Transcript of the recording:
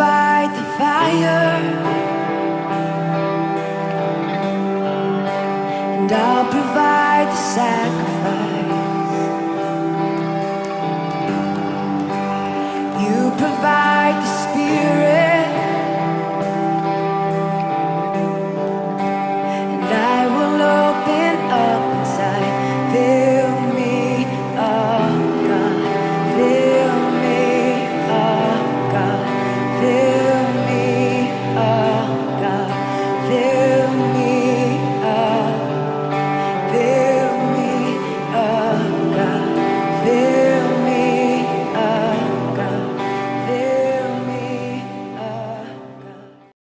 fight the fire. And I'll provide the sacrifice.